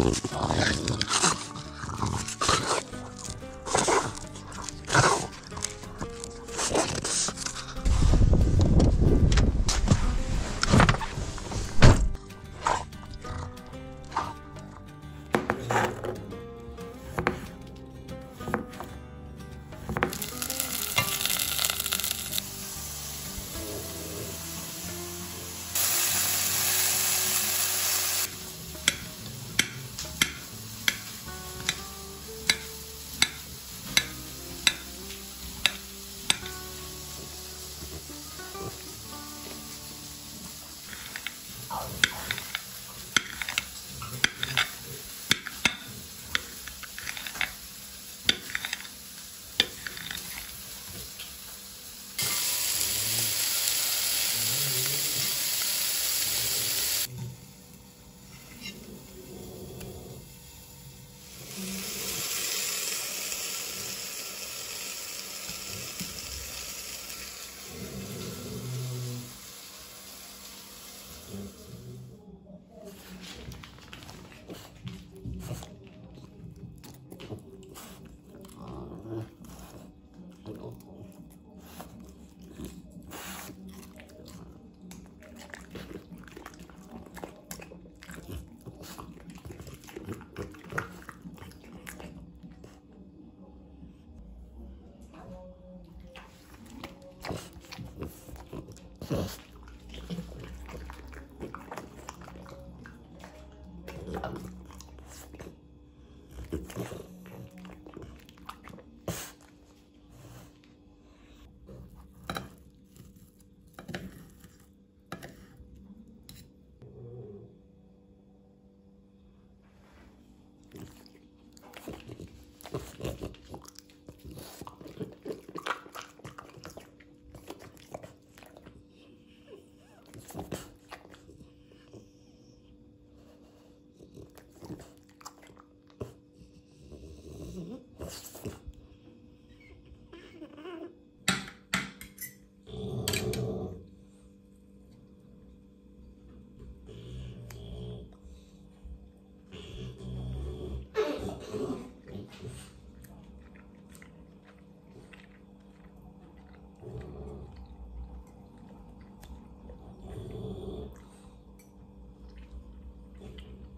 はい。Yeah.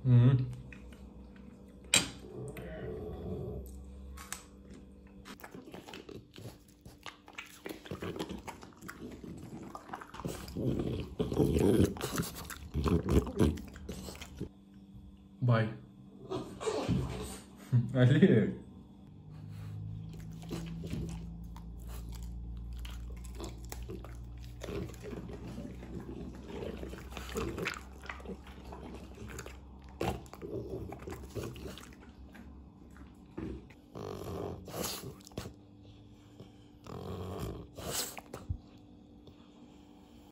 Mm-hmm. Bye. Ali.